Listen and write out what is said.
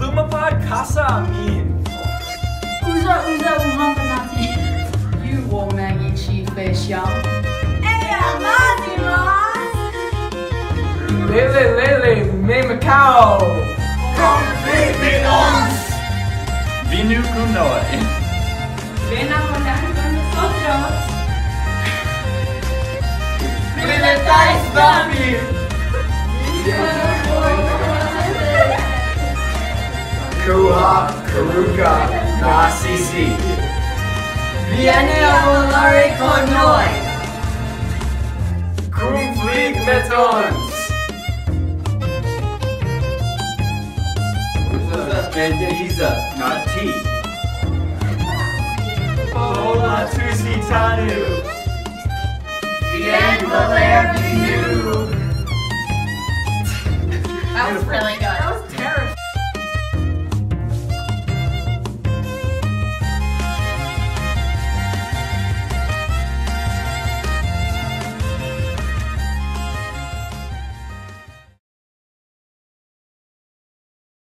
Lumapad, Casa mean? Uza Uza Wuhan You will Maggie Chi Fei Eya Mazi Mas. Lele Lele Me Macau. Completely on. Vinu Kunoa. Vena Militais Bambi. Kuha Karuka Nasisi. Viene Avolare Konoi. Kumfleet Metons. Bandediza, not T. Hola Tusi Tanu. That was really good.